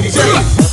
Get it,